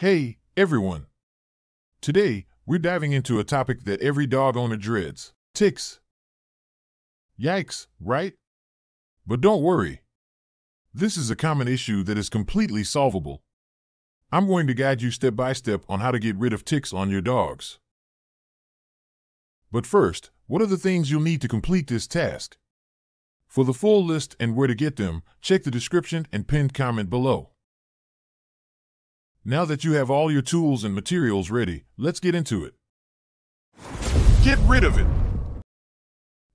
Hey, everyone. Today, we're diving into a topic that every dog owner dreads ticks. Yikes, right? But don't worry. This is a common issue that is completely solvable. I'm going to guide you step by step on how to get rid of ticks on your dogs. But first, what are the things you'll need to complete this task? For the full list and where to get them, check the description and pinned comment below. Now that you have all your tools and materials ready, let's get into it. Get rid of it!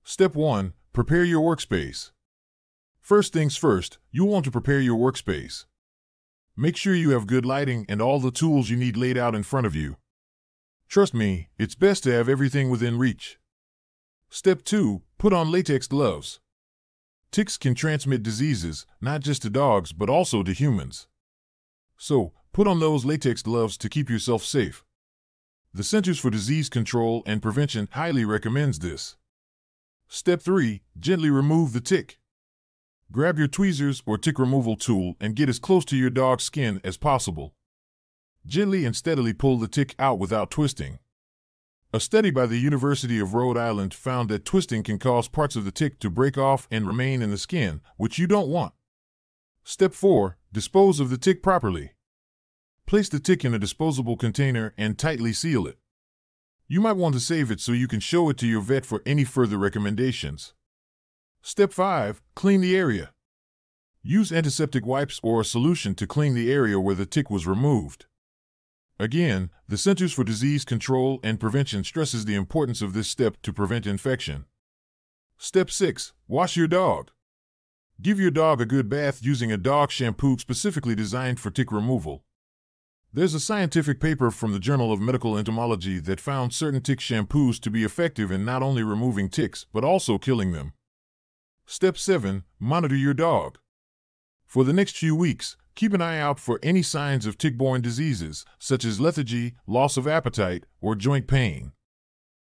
Step 1. Prepare your workspace. First things first, you'll want to prepare your workspace. Make sure you have good lighting and all the tools you need laid out in front of you. Trust me, it's best to have everything within reach. Step 2. Put on latex gloves. Ticks can transmit diseases, not just to dogs but also to humans. So, put on those latex gloves to keep yourself safe. The Centers for Disease Control and Prevention highly recommends this. Step 3. Gently remove the tick. Grab your tweezers or tick removal tool and get as close to your dog's skin as possible. Gently and steadily pull the tick out without twisting. A study by the University of Rhode Island found that twisting can cause parts of the tick to break off and remain in the skin, which you don't want. Step 4. Dispose of the tick properly. Place the tick in a disposable container and tightly seal it. You might want to save it so you can show it to your vet for any further recommendations. Step 5. Clean the area. Use antiseptic wipes or a solution to clean the area where the tick was removed. Again, the Centers for Disease Control and Prevention stresses the importance of this step to prevent infection. Step 6. Wash your dog. Give your dog a good bath using a dog shampoo specifically designed for tick removal. There's a scientific paper from the Journal of Medical Entomology that found certain tick shampoos to be effective in not only removing ticks, but also killing them. Step 7. Monitor your dog. For the next few weeks, keep an eye out for any signs of tick-borne diseases, such as lethargy, loss of appetite, or joint pain.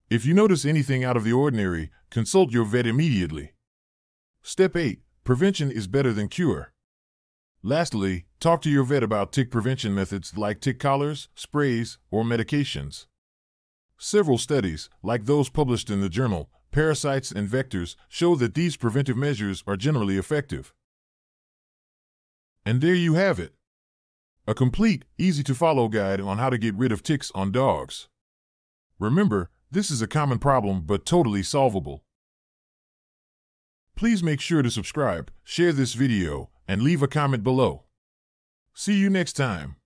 If you notice anything out of the ordinary, consult your vet immediately. Step 8. Prevention is better than cure. Lastly, talk to your vet about tick prevention methods like tick collars, sprays, or medications. Several studies, like those published in the journal Parasites and Vectors, show that these preventive measures are generally effective. And there you have it. A complete, easy to follow guide on how to get rid of ticks on dogs. Remember, this is a common problem but totally solvable. Please make sure to subscribe, share this video, and leave a comment below. See you next time.